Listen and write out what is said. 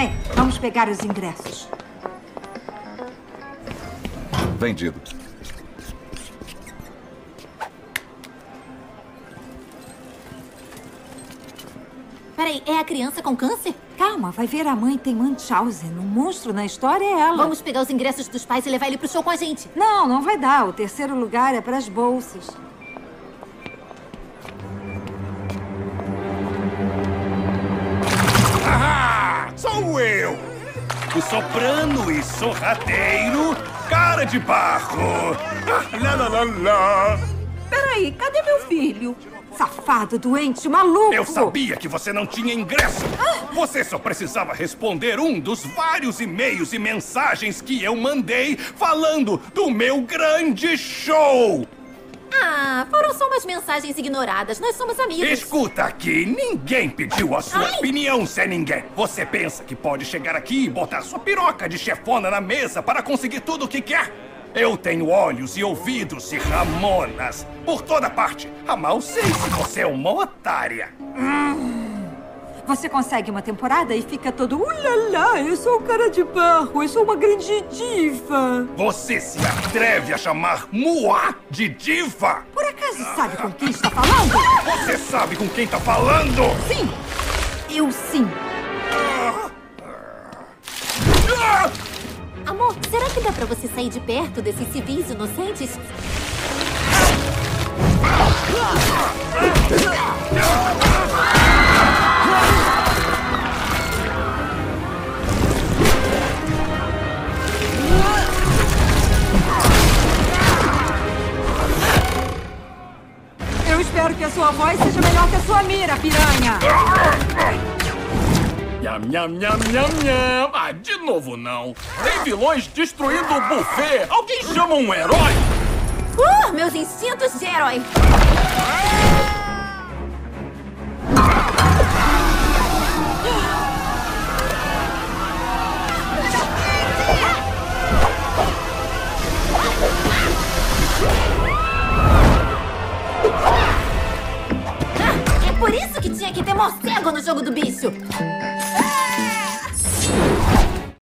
Vem, vamos pegar os ingressos. Vendido. Peraí, é a criança com câncer? Calma, vai ver a mãe tem Munchausen. O monstro na história é ela. Vamos pegar os ingressos dos pais e levar ele pro show com a gente. Não, não vai dar. O terceiro lugar é para as bolsas. Soprano e sorrateiro, cara de barro. Lá, lá, lá, lá. Peraí, cadê meu filho? Safado, doente, maluco! Eu sabia que você não tinha ingresso. Você só precisava responder um dos vários e-mails e mensagens que eu mandei falando do meu grande show. Ah, foram só umas mensagens ignoradas. Nós somos amigos. Escuta aqui, ninguém pediu a sua Ai. opinião, Zé Ninguém. Você pensa que pode chegar aqui e botar sua piroca de chefona na mesa para conseguir tudo o que quer? Eu tenho olhos e ouvidos e ramonas por toda parte. A mal sei se você é uma otária. Você consegue uma temporada e fica todo ulala, eu sou um cara de barro, eu sou uma grande diva. Você se atreve a chamar Moá de diva? Por acaso sabe com quem está falando? Você sabe com quem tá falando? Sim, eu sim. Ah! Amor, será que dá pra você sair de perto desses civis inocentes? Eu espero que a sua voz seja melhor que a sua mira, piranha. Nham, nham, nham, nham, nham. Ah, de novo não. Tem vilões destruindo o buffet. Alguém chama um herói? Uh, meus instintos de herói. Ah, morcego no jogo do bicho.